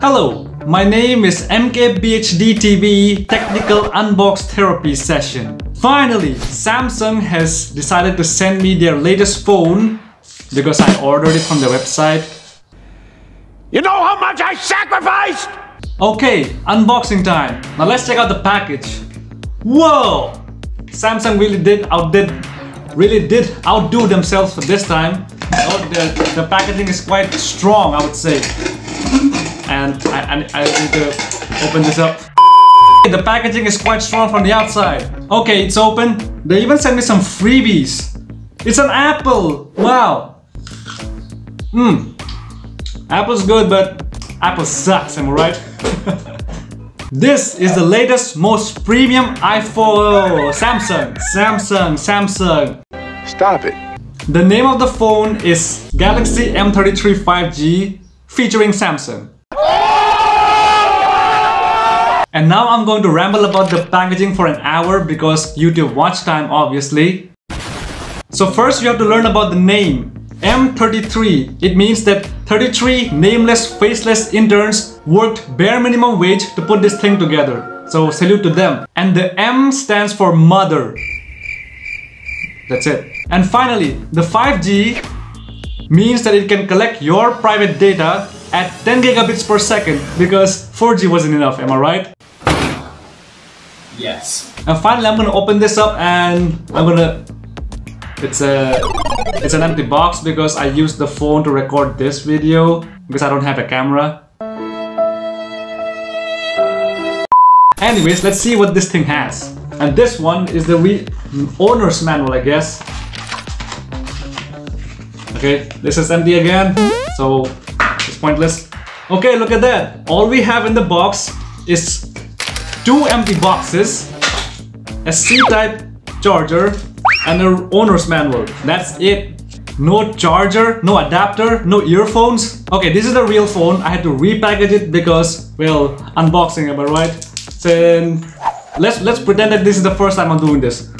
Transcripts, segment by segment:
Hello, my name is MKBHD TV Technical Unbox Therapy Session. Finally, Samsung has decided to send me their latest phone because I ordered it from their website. You know how much I sacrificed? Okay, unboxing time. Now let's check out the package. Whoa! Samsung really did outdid really did outdo themselves for this time. Oh, the, the packaging is quite strong, I would say. And I, I, I need to open this up. The packaging is quite strong from the outside. Okay, it's open. They even sent me some freebies. It's an apple. Wow. Hmm. Apple's good, but Apple sucks, am I right? this is the latest, most premium iPhone. Samsung, Samsung, Samsung. Stop it. The name of the phone is Galaxy M33 5G featuring Samsung. And now I'm going to ramble about the packaging for an hour because YouTube watch time obviously. So first you have to learn about the name. M33. It means that 33 nameless, faceless interns worked bare minimum wage to put this thing together. So salute to them. And the M stands for mother. That's it. And finally, the 5G means that it can collect your private data at 10 gigabits per second because 4G wasn't enough, am I right? Yes. And finally, I'm gonna open this up and I'm gonna. It's a. It's an empty box because I used the phone to record this video because I don't have a camera. Anyways, let's see what this thing has. And this one is the owner's manual, I guess. Okay, this is empty again, so it's pointless. Okay, look at that. All we have in the box is two empty boxes, a C-type charger, and an owner's manual. That's it. No charger, no adapter, no earphones. Okay, this is the real phone. I had to repackage it because, well, unboxing, am I right? So, um, let's let's pretend that this is the first time I'm doing this.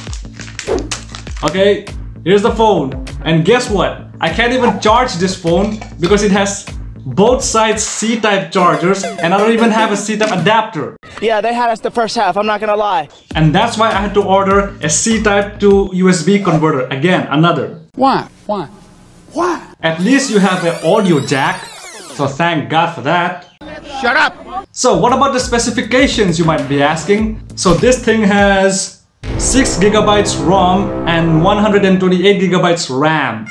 Okay, here's the phone. And guess what? I can't even charge this phone because it has both sides C-type chargers and I don't even have a C-type adapter. Yeah, they had us the first half, I'm not gonna lie. And that's why I had to order a C-type to USB converter. Again, another. Why? Why? Why? At least you have an audio jack. So thank God for that. Shut up! So what about the specifications you might be asking? So this thing has 6 gigabytes ROM and 128 gigabytes RAM.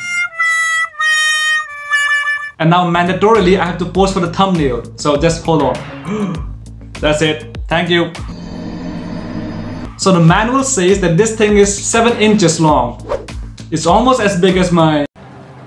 And now mandatorily I have to post for the thumbnail. So just hold on. That's it. Thank you. So the manual says that this thing is 7 inches long. It's almost as big as my...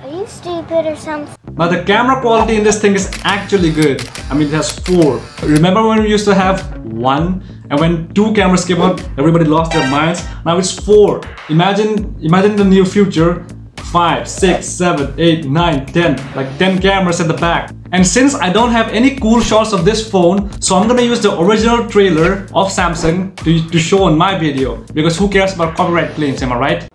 Are you stupid or something? But the camera quality in this thing is actually good. I mean it has 4. Remember when we used to have 1? And when two cameras came out, everybody lost their minds. Now it's 4. Imagine, imagine the near future 5, 6, 7, 8, 9, 10, like 10 cameras at the back. And since I don't have any cool shots of this phone, so I'm gonna use the original trailer of Samsung to, to show in my video. Because who cares about copyright claims, am I right?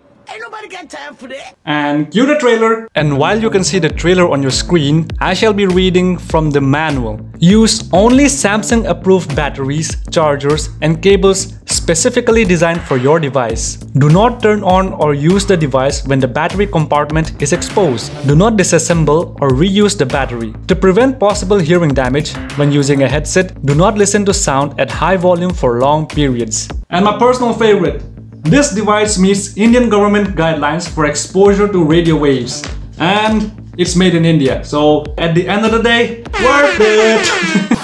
Ain't got time for that. and cue the trailer. And while you can see the trailer on your screen, I shall be reading from the manual. Use only Samsung approved batteries, chargers, and cables specifically designed for your device. Do not turn on or use the device when the battery compartment is exposed. Do not disassemble or reuse the battery. To prevent possible hearing damage when using a headset, do not listen to sound at high volume for long periods. And my personal favorite, this device meets Indian government guidelines for exposure to radio waves. And it's made in India. So at the end of the day, worth it!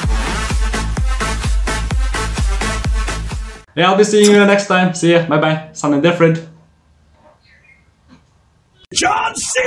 yeah, I'll be seeing you next time. See ya. Bye bye. Something different. John C.